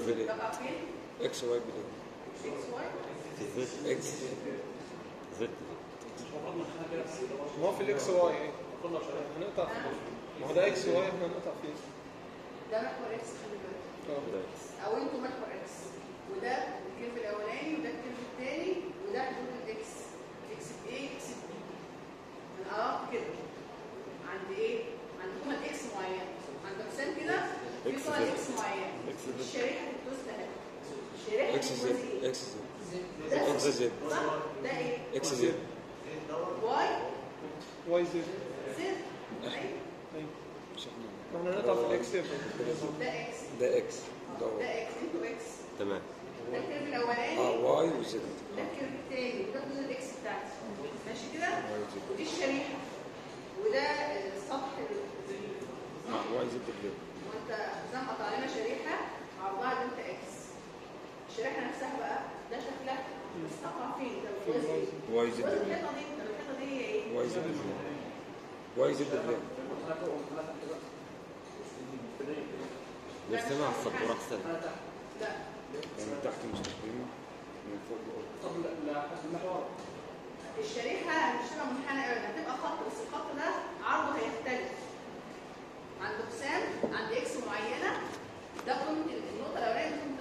تقع فين؟ إكس واي زد إكس زد ما هو في الاكس واي هنقطع فيه ما هو ده إكس واي إحنا هنقطع فيه ده محور إكس خلي بالك. آه. أو أنتوا محور إكس وده الكيرف الاولاني وده الكيرف الثاني وده حدود الاكس إكس بايه إكس بي هنقرب كده عند إيه؟ عند قيمه إكس معينه عند حسام كده في إكس قيمه زد. إكس معينه إكس زد. الشريحه التوست اهي الشريحه إكس دي زد إيه؟ إكس زد ده إكس زد؟ ده إيه؟ إكس زد واي واي زد زد أيوه أيوه ما إحنا هنقطع في الاكس ده إكس ده إكس ده ده إكس أنتوا إكس تمام ده الكيرف الاولاني آه واي وزد ده الكيرف الثاني وده حدود الاكس بتاعتي ماشي كده؟ ودي الشريحه وده السطح آه واي زد بلو وانت زي ما قطع لنا شريحه عرضها دلتا إكس الشريحه نفسها بقى ده شكلها بس تقع فين ده؟ إيه؟ واي زد الحيطة دي طب الحيطة دي هي إيه؟ واي زد واي زد نرسمها على السبورة أحسن لا. يعني تحت مستقيم من فوق. الشريحة مش هتبقى منحنى قوي هتبقى خط بس الخط ده عرضه هيختلف. عند حسام عند X معينة ده قيمة النقطة الأولانية وقيمه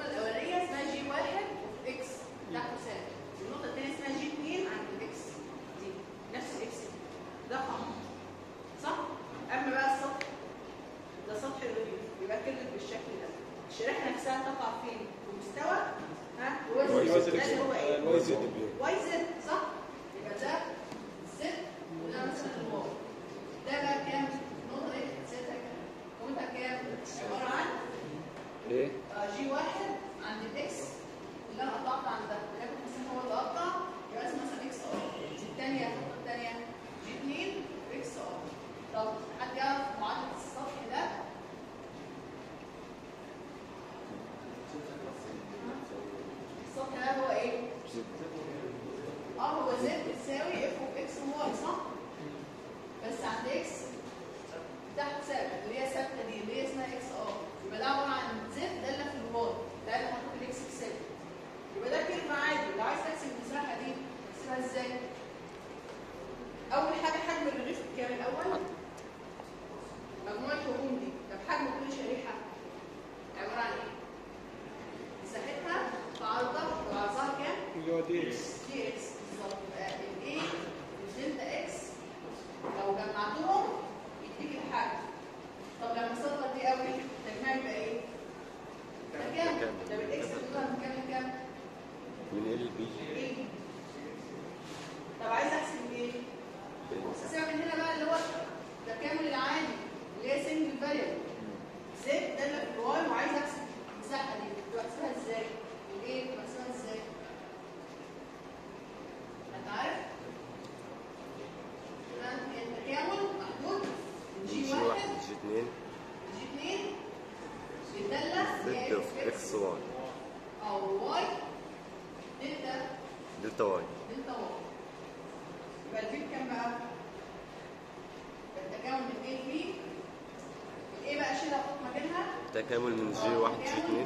النقطة الاولانيه اسمها G واحد X ده حسام النقطة الثانية اسمها G 2 عند ال X دي نفس ال X ده خط صح؟ أما بقى السطح. ده سطح الرغيف يبقى كلمة بالشكل ده. الشريحة نفسها تقع فين؟ في مستوى ها؟ Y. Z ده هو إيه؟ واي زد صح؟ يبقى ده زد وده مثلا ال Y ده بقى كام؟ نقطة إيه؟ Z ها كام؟ قيمتها كام؟ عبارة عن إيه؟ آه، G واحد عند ال X اللي أنا قطعت عندها كنت مثلا هو اللي قطع يبقى اسمها مثلا X R الثانية النقطة الثانية G 2 X R طب حد يعرف معادلة السطح ده؟ السطح ده هو إيه؟ آه هو z بتساوي f of x و y صح؟ بس عند x تحت ثابت اللي هي ثابته دي اللي هي اسمها x r يبقى ده عباره عن زد داله في الواي ده الاكس ثابت يبقى ده كلمة عادي. لو عايز تحسب المساحه دي تحسبها إزاي؟ أول حاجة حجم الرغيف بكام الأول؟ مجموع الحجوم دي. طب حجم كل شريحة عبارة عن إيه؟ مساحتها في عرضها وعرضها كام؟ اللي هو دي إكس دي إكس بالظبط. يبقى ال A والدلتا x لو جمعتهم يديك الحجم. طب لما صغر دي قوي يبقى إيه؟ كام؟ ده بالاكس بتطلع من كام لكام؟ من ال بي إيه؟ دلتا واي دلتا واي يبقى الفي بكام بقى؟ التكامل من A ل B ال A بقى شيلها حط تكامل من جي واحد جي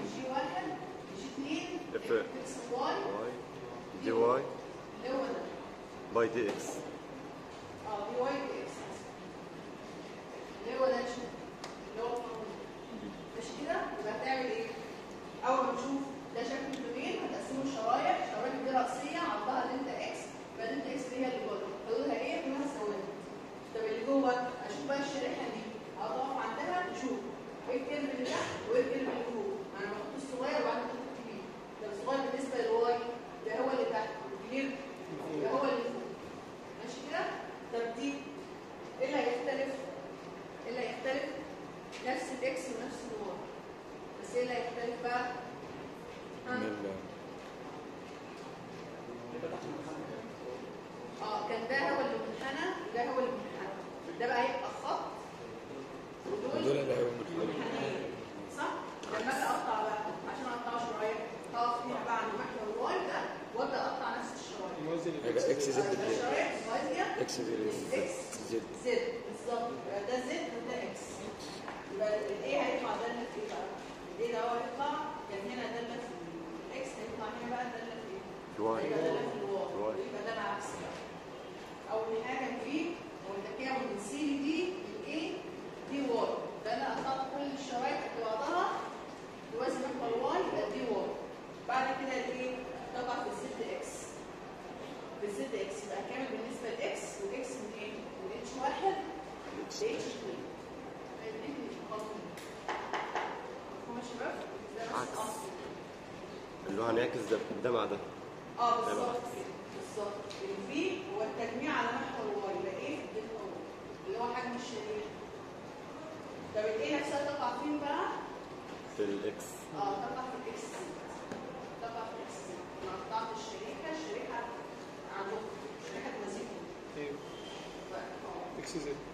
آه إكس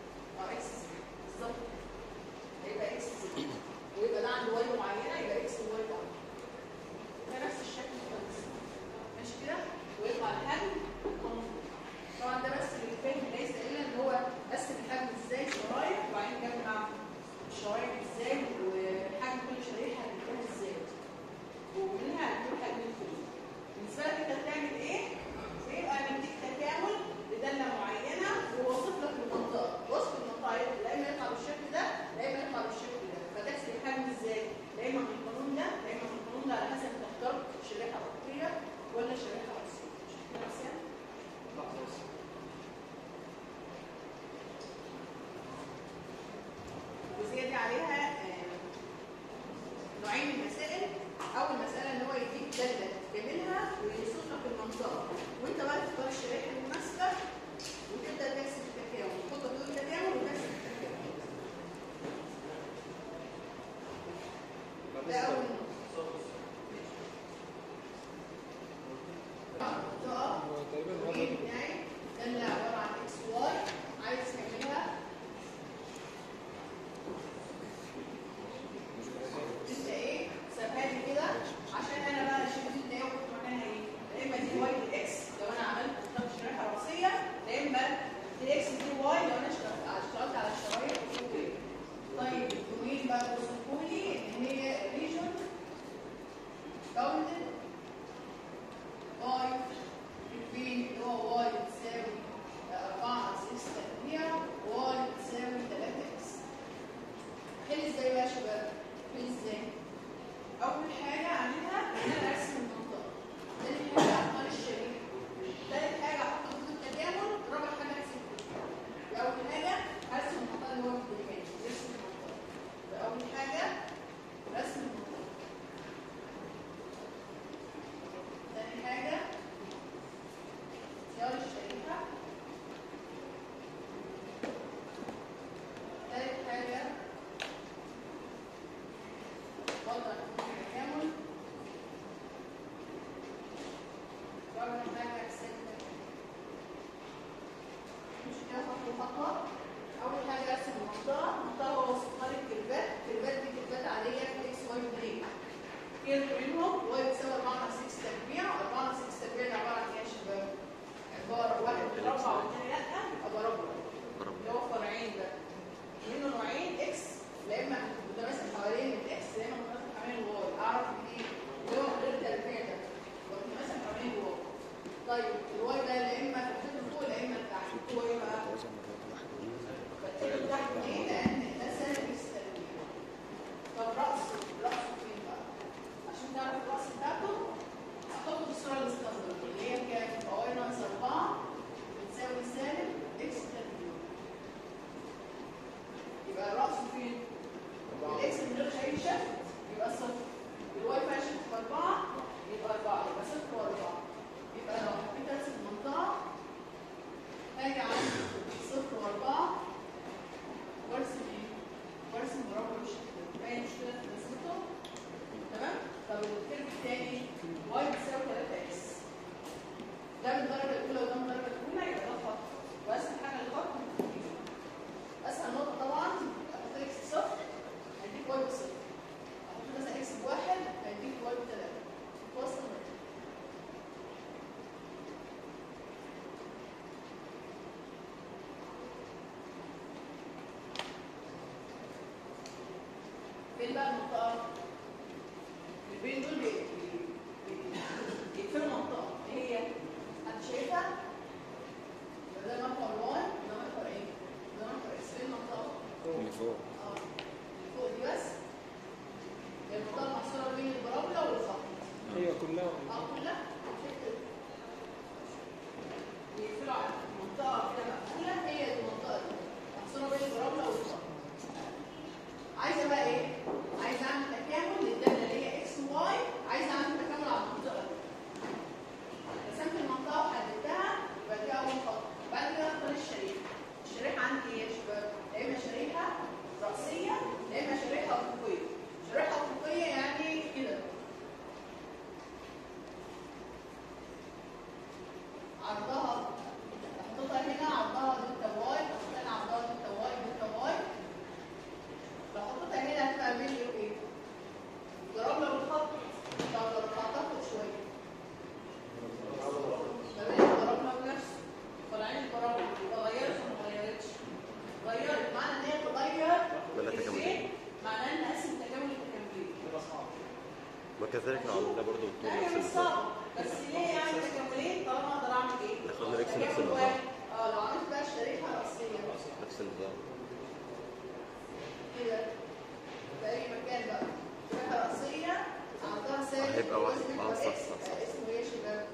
فين بقى المنطقة؟ البين دول بي- بي- بي- بيقفلوا منطقة إيه هي؟ حد شايفها؟ يبقى ده محور y ده محور إيه؟ ده محور x فين المنطقة؟ اللي فوق آه اللي فوق دي بس هي المنطقة المحصورة بين البرابلة والخط هي كلها آه كلها شكل بيقفلوا على منطقة كده مقفولة هي دي المنطقة دي محصورة بين البرابلة والخط عايزة بقى إيه؟ عايزة اعمل تكامل للدالة اللي هي x y عايزة اعمل تكامل على المنطقة دي رسمت المنطقة وحددتها يبقى دي أول خط بعد كده اختار الشريحة الشريحة عندي إيه يا شباب؟ يا إما شريحة رأسية يا إما شريحة أفقية شريحة أفقية يعني كده عرضها احطها هنا عرضها دلتا واي أحط هنا عرضها دلتا واي دلتا واي لو حطيتها هنا هتبقى ملي وايه؟ ضرب لو الخط لو لو هتاخد شوية ما بين الضرب لو نفسه طالعين الضرب غيرت ولا ما غيرتش؟ غيرت معنى ان هي تغير ولا تكامل. إزاي؟ معناه إن اقسم تكامل التكاملين وكذلك لو عملنا برضه هي نفس النظام بس ليه يعني تكاملين طالما أقدر أعمل إيه؟ ناخد من إكس نفس النظام. آه لو عملت بقى شريحة رأسية نفس النظام كده في أي مكان بقى شريحة رأسية عرضها سالب هيبقى واحد. آه، صح، صح، صح. اسمه إيه يا شباب؟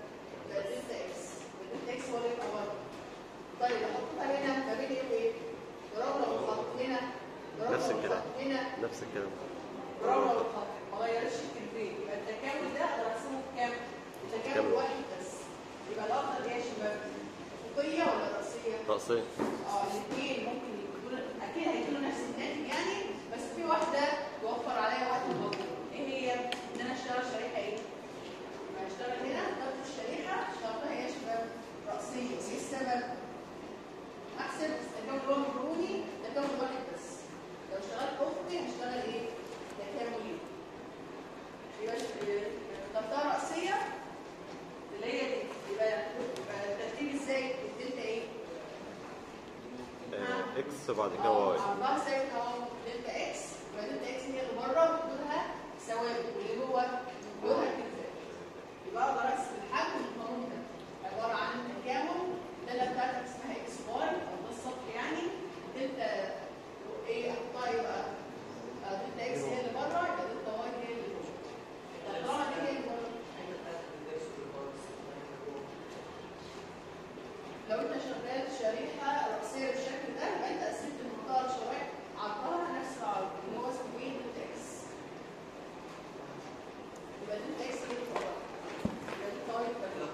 ده إكس إكس هو اللي يبقى طيب احطها هنا ما بين إيه وإيه؟ لو الخط هنا. نفس الكلام. نفس الكلام. لو الخط ما غيرش الكلمتين. يبقى التكامل ده بكام؟ واحد بس. يبقى الأفضل شباب؟ افقية ولا رأسية؟ رأسية. آه الاثنين ممكن يكونوا أكيد هيكونوا نفس الناتج يعني بس في واحدة توفر عليا وقت ومجهود إيه هي؟ إن أنا أشتغل شريحة إيه؟ هنا ضغط الشريحة اشتغلتها يا شباب رأسية. إيه السبب احسب التكامل اللي هو مروني تكامل واحد بس. لو اشتغلت افقي هشتغل إيه؟ تكاملي يبقى ضغطها رأسية اللي هي دي. يبقى الترتيب إزاي؟ الدلتا إيه؟ آه، x وبعد كده y. عرضها ثابت اهو دلتا إكس. يبقى دلتا إكس هي اللي بره وحدودها ثوابت واللي جوه حدودها كده يبقى أقدر أرسم الحجم القانون ده عبارة عن تكامل الداله بتاعتك اسمها x y أو ده السطح يعني دلتا إيه احطها يبقى آه، دلتا x هي اللي بره يبقى دلتا y هي اللي جوه. طالما دي هي اللي بره. لو أنت شغال شريحة رأسية بالشكل ده يبقى أنت قسمت المنطقة لشرايح عرضها نفس العرض اللي هو اسمه إيه؟ دلتا x يبقى دلتا x هي اللي بره. يبقى دلتا y بره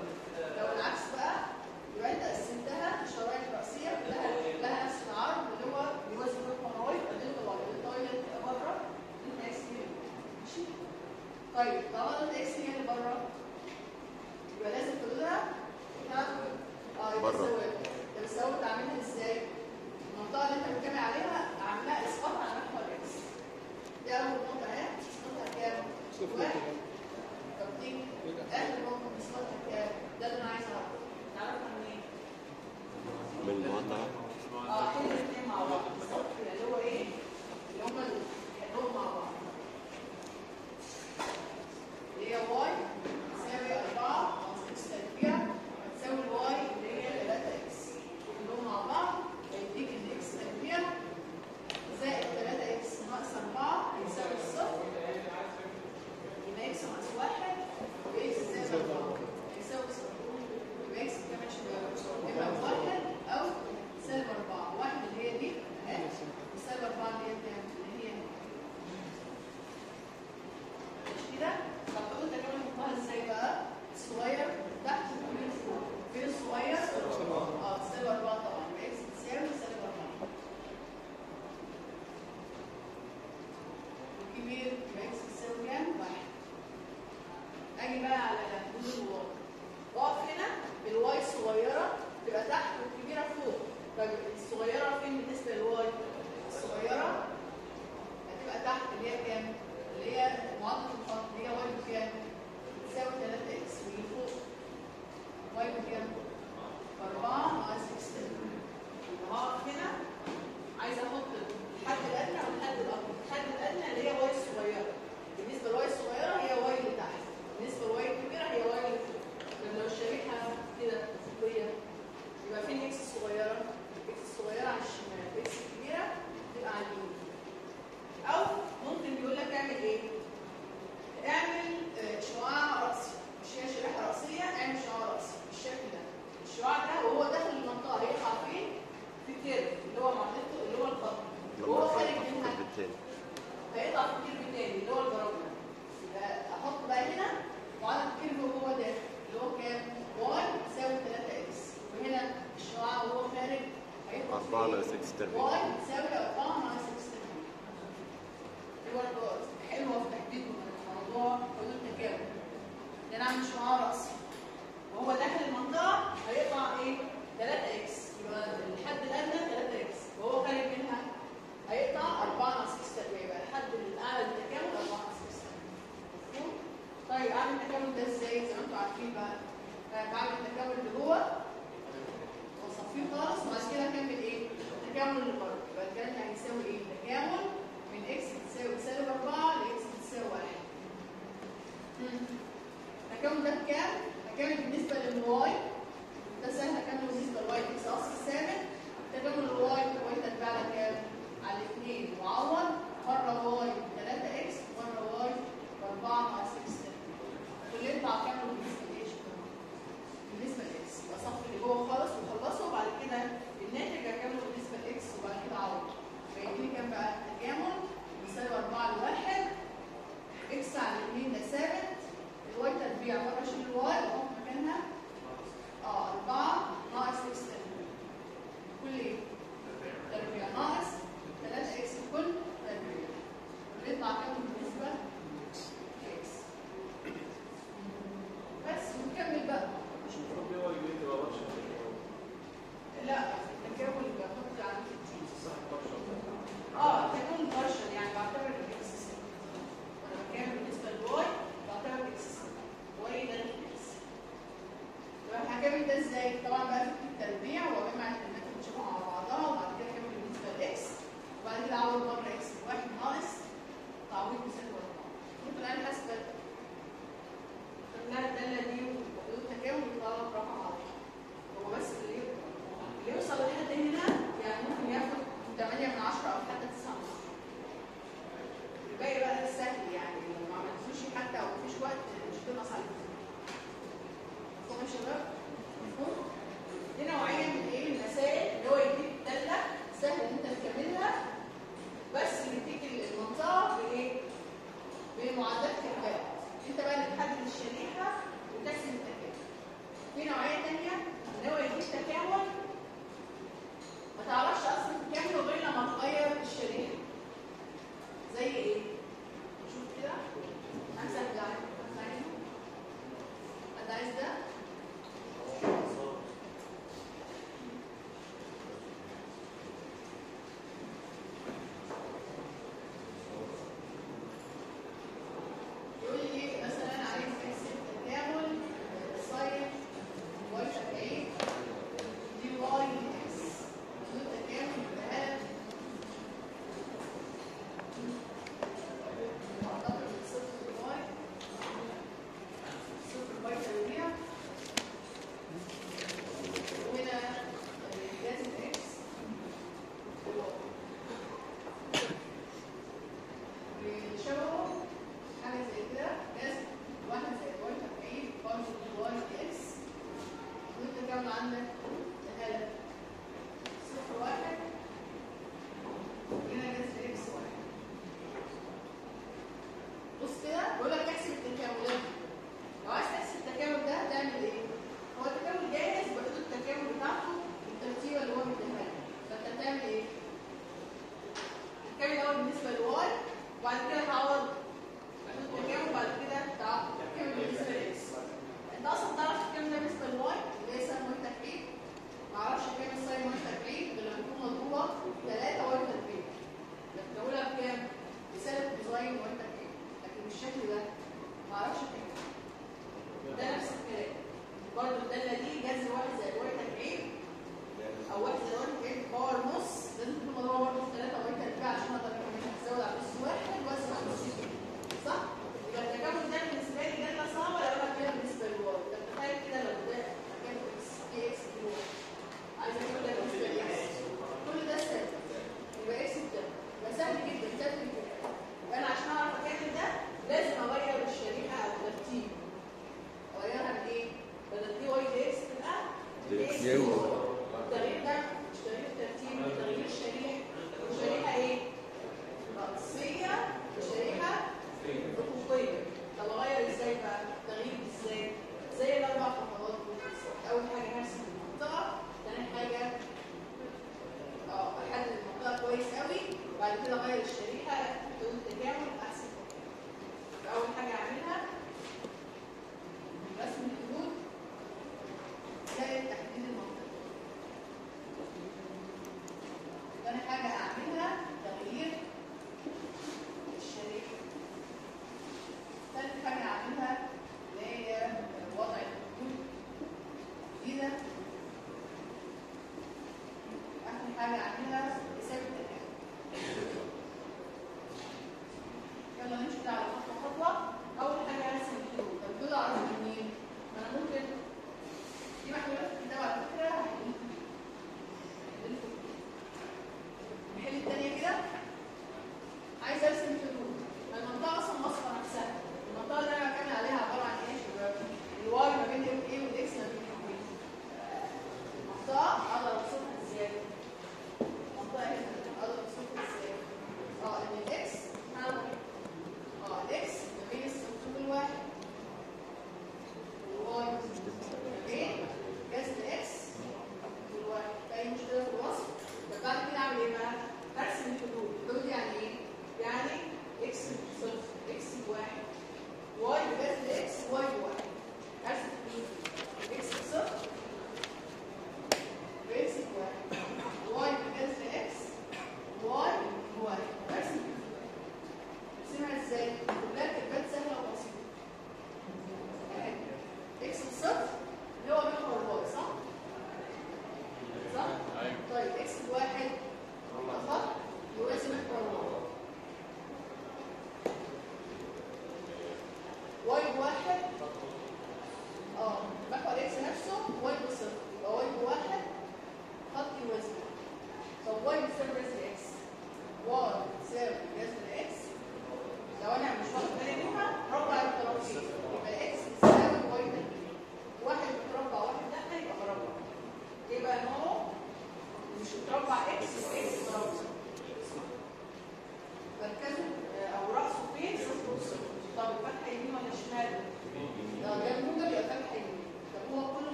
لو العكس بقى انت قسمتها لشرايح رأسية كلها لها نفس العرض اللي هو y اللي بتبقى بره بره ماشي طيب طالما اللي بره يبقى لازم تاخد آه يبقى بره. طب الثوابت اعملها إزاي؟ المنطقة اللي أنت بتتكلم عليها اعملها إسقاط على محور x دي أول نقطة اهي اسقاطها كام؟ واحد. طب دي آخر نقطة اسقاطها كام؟ ده اللي أنا عايز أعرفه؟ من المقطع آه حل الاثنين مع بعض بالظبط كده اللي هو إيه؟ اللي هم اللي حلهم مع بعض اللي هي y تساوي 4 ناقص x تربيع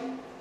دي واي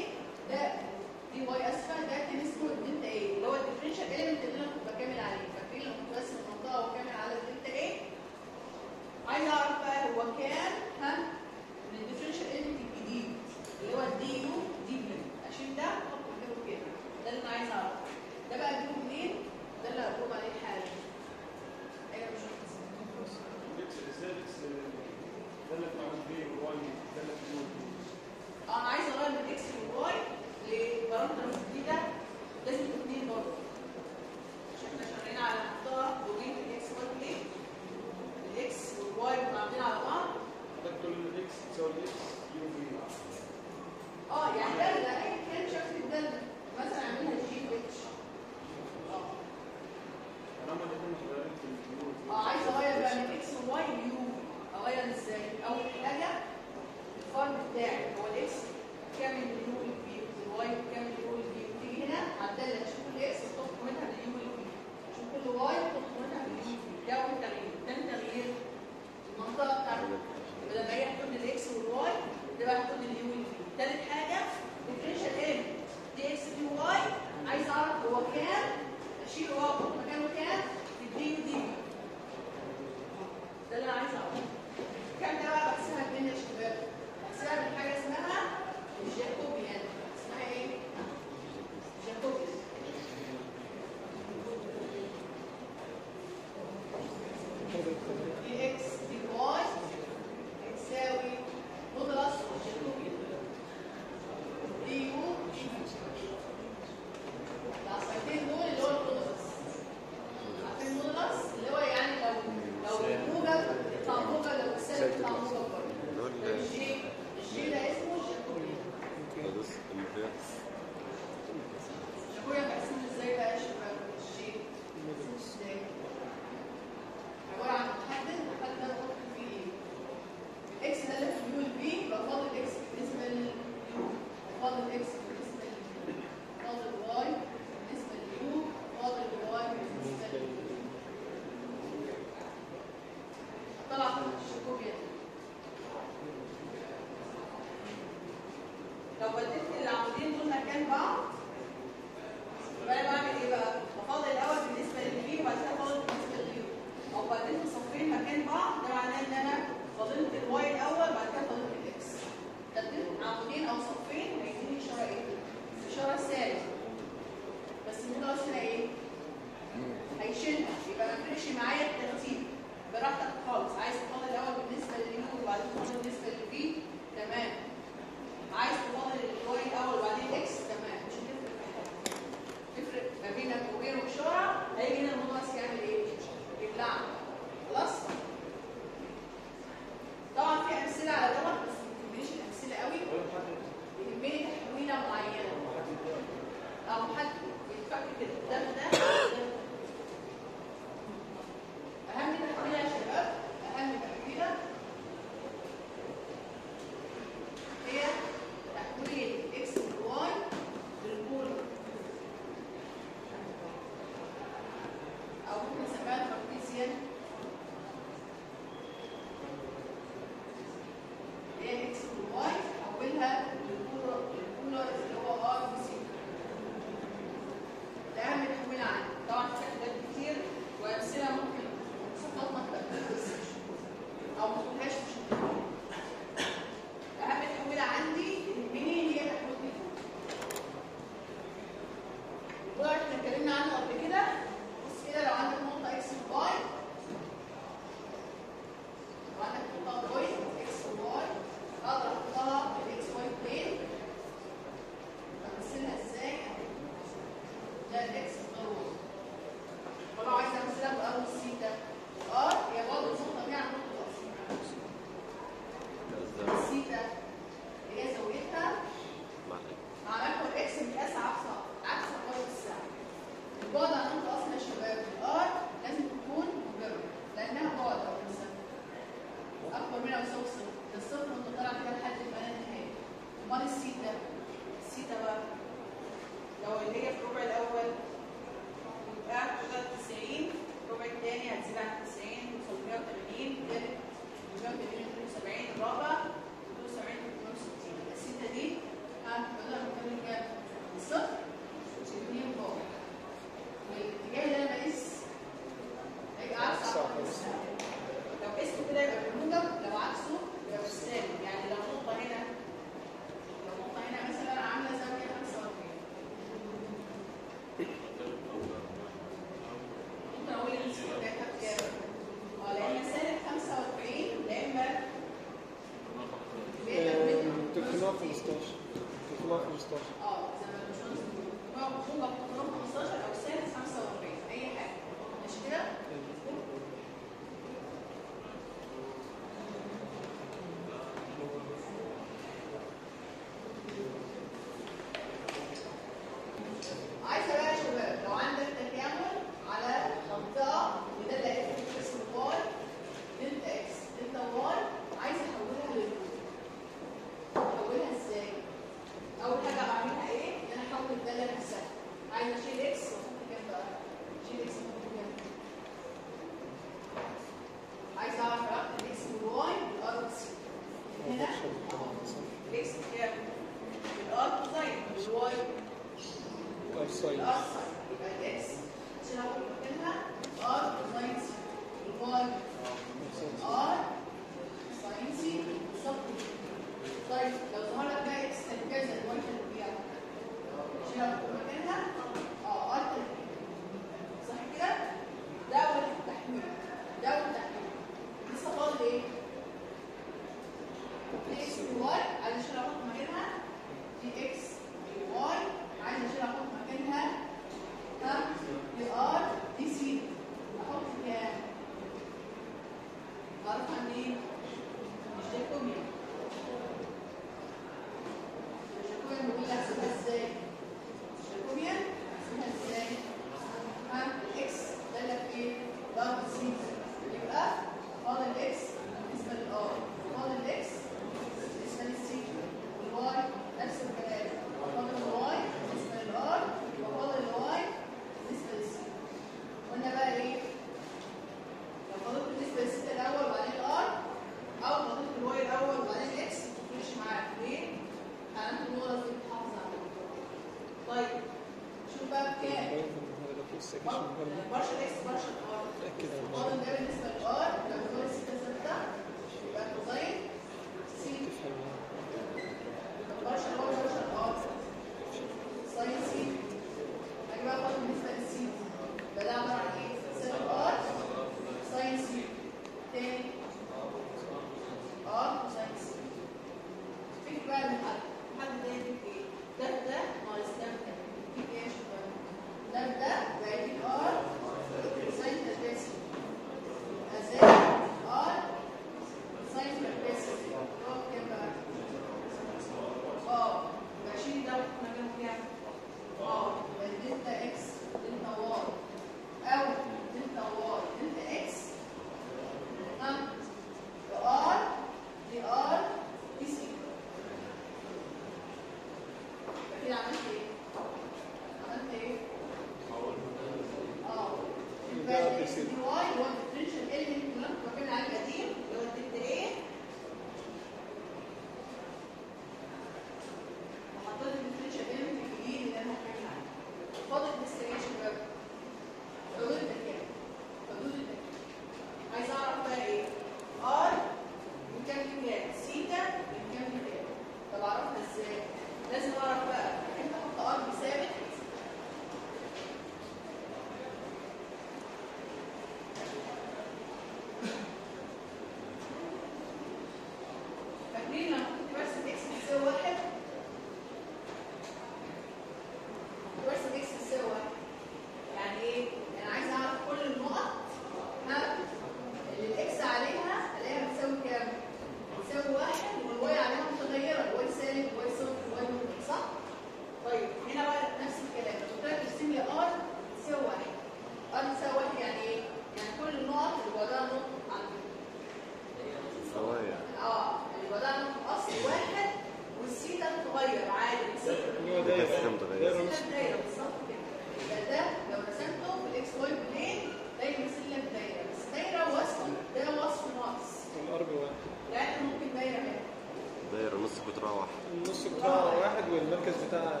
النص بتراعه واحد النص بتراعه واحد والمركز بتاع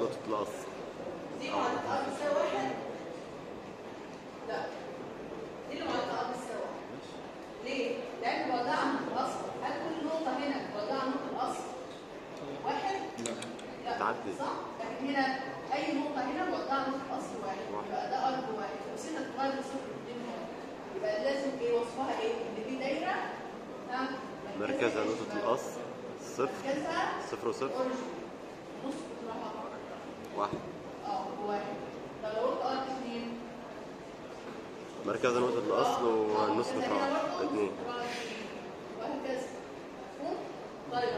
نقطة الأصل دي معلقة أ بتساوي واحد؟ لا دي اللي معادلة أ واحد ليه؟ لأن بعدها عن الأصل هل كل نقطة هنا بعدها عن نقطة الأصل واحد؟ لا لا صح؟ لكن هنا أي نقطة هنا بعدها عن نقطة الأصل واحد يبقى ده أرض واحد كوسين هتتغير لصفر يبقى لازم إيه وصفها إيه؟ إن دي دايرة ها؟ مركزها نقطة الأصل صفر. صفر صفر واحد. مركز نقطة الأصل والنصف بتاعه اثنين وهكذا طيب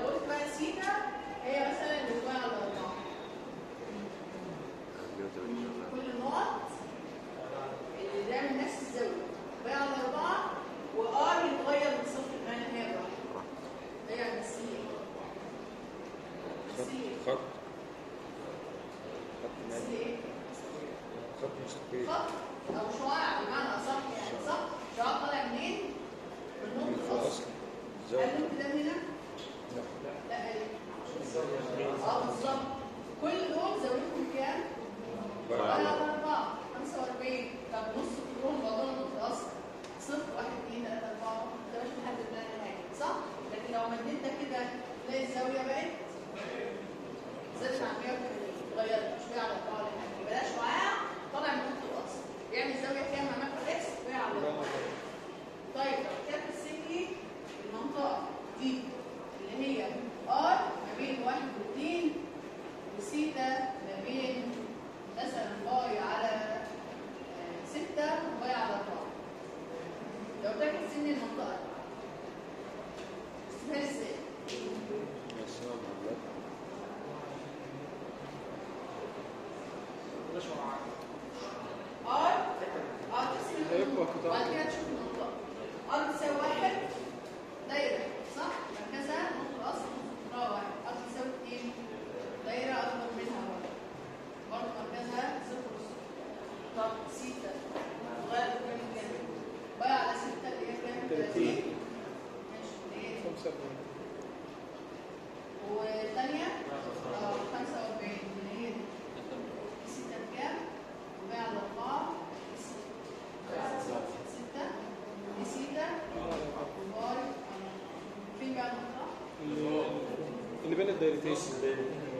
Fuck meditation, then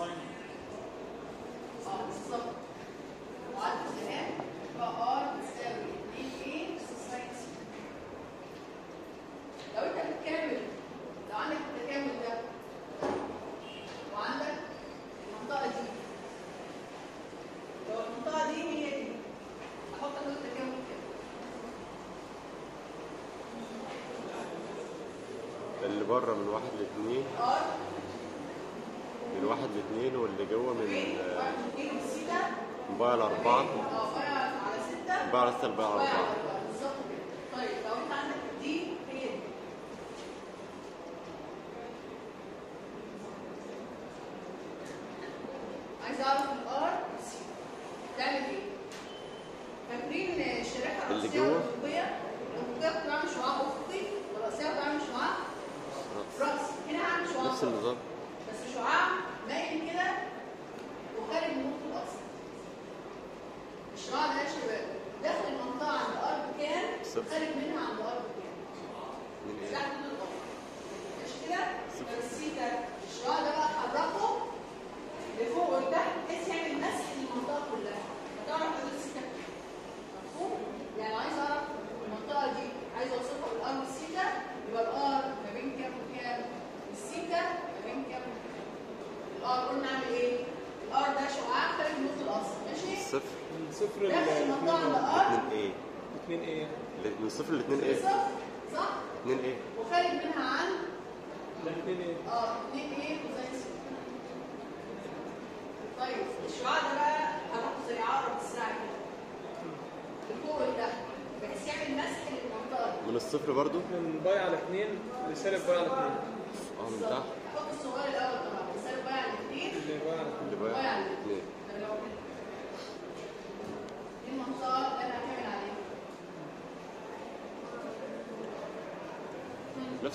آه بالظبط وعدد كمان يبقى r تساوي 2 a sine لو انت بتكامل لو عندك التكامل ده وعندك المنطقة دي لو المنطقة دي هي دي أحط أنا التكامل كده اللي بره من واحد لاثنين ار آه. باع الأربعة باع لسه البيع أربعة.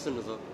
pessimism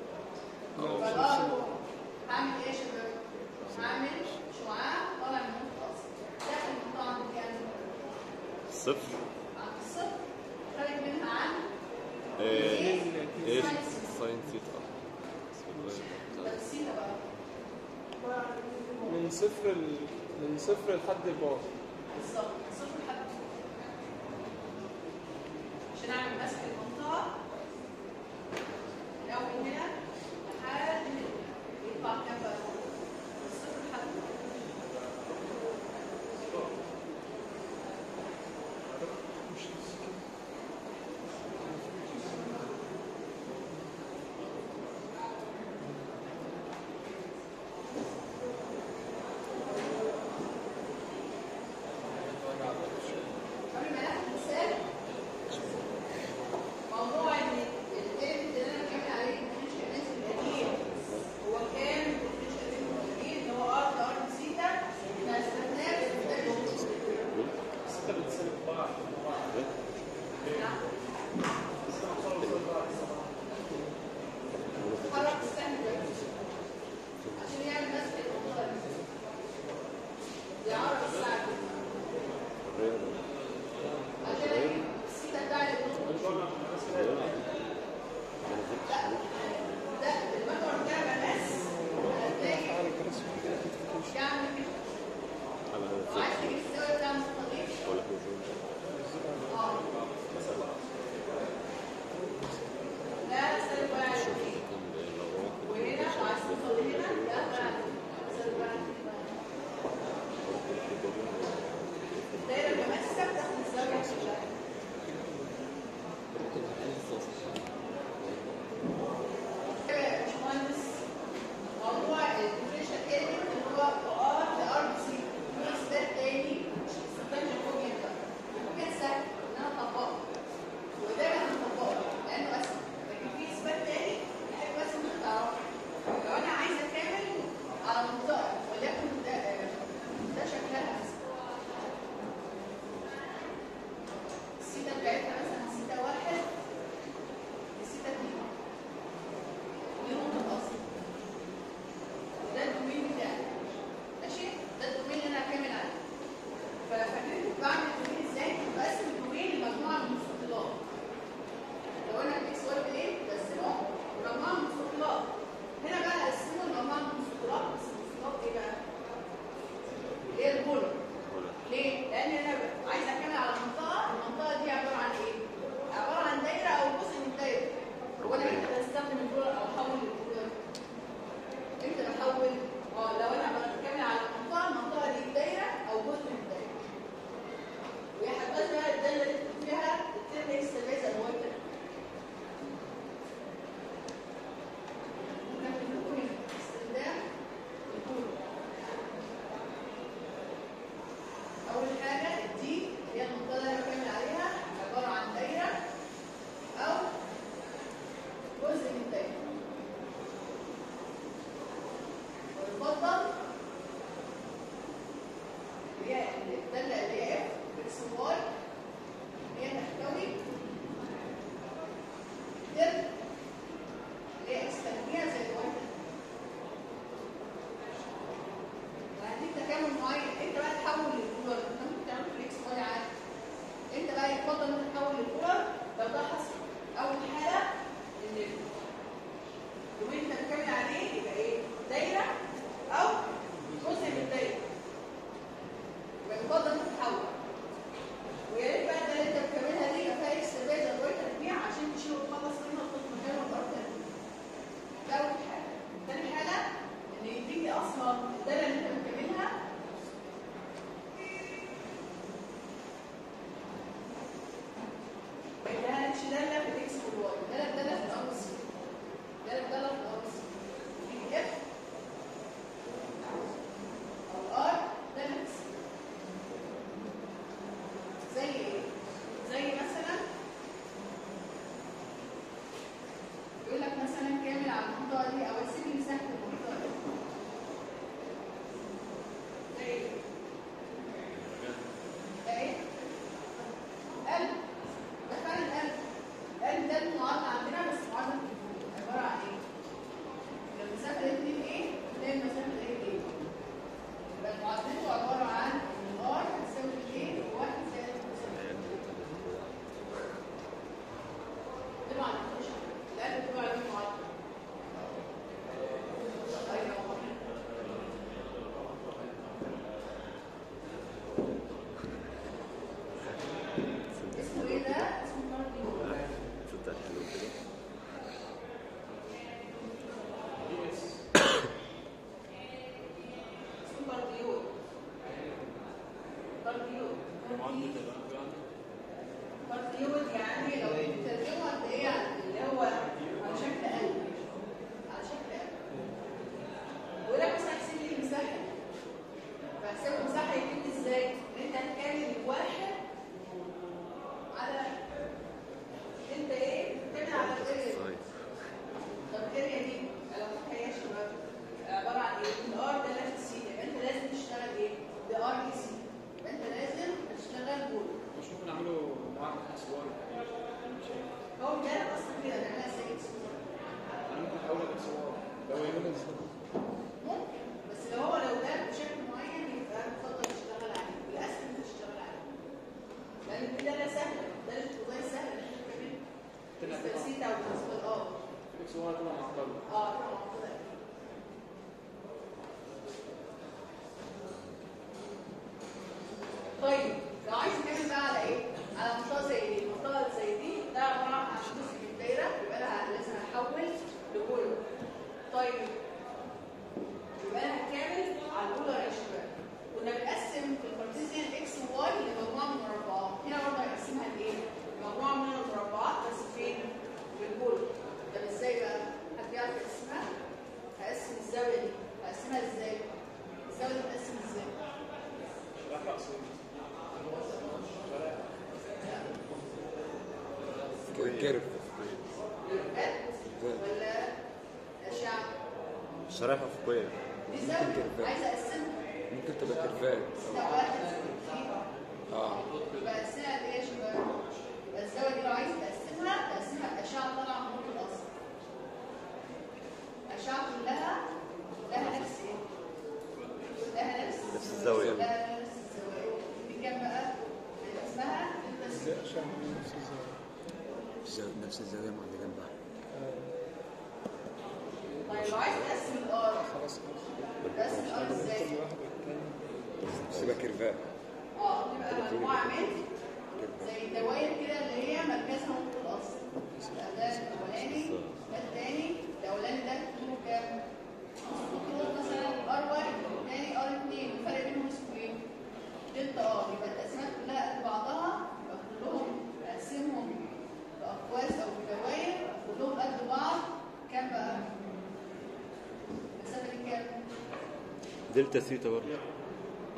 دلتا ثيتا برضه.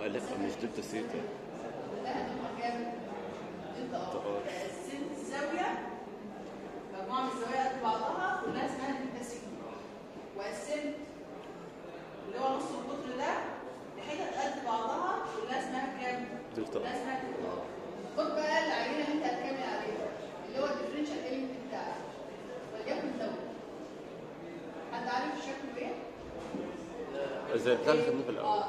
آه لا مش دلتا ثيتا لا هو كام دلتا. آه سن الزاوية مجموعه من الزوايا قد بعضها كلها اسمها دلتا. ثيتا وقسمت اللي هو نص القطر ده لحتت قد بعضها كلها اسمها كام؟ دلتا كلها اسمها دلتا خد بقى الزائد بتاعنا خدناه في الأول.